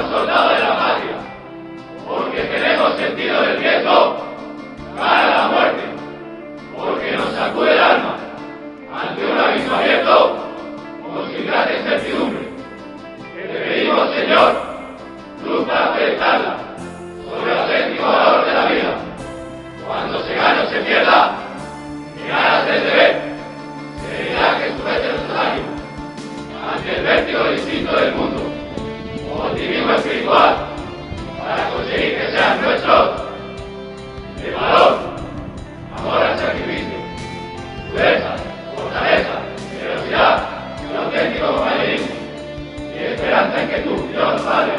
mejor soldado de la patria, porque tenemos sentido del riesgo, cara a la muerte, porque nos sacude el alma ante un abismo abierto o sin gran incertidumbre. Te pedimos, Señor, luz para proyectarla sobre el auténtico valor de la vida. Cuando se gane o se pierda, que ganas del deber, sería que sujete nuestros ánimos ante el vértigo distinto del mundo, espiritual, para conseguir que sean nuestros. De valor, amor al sacrificio, fuerza, fortaleza, generosidad y auténtico compañerismo, y esperanza en que tú, Dios Padre,